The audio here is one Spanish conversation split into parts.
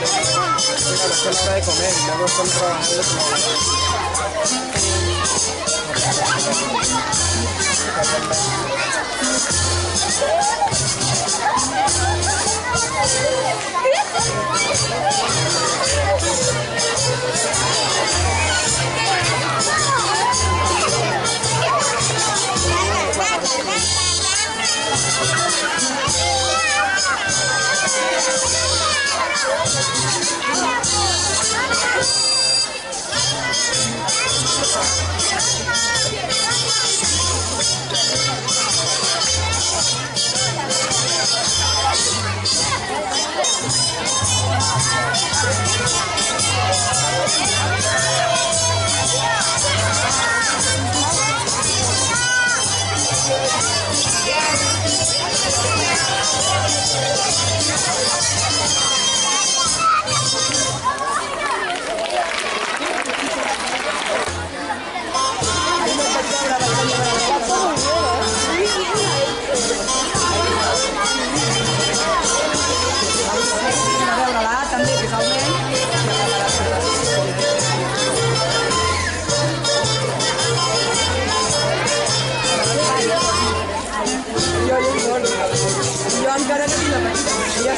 la hora de comer luego están trabajando Yeah.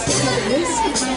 посмотреть.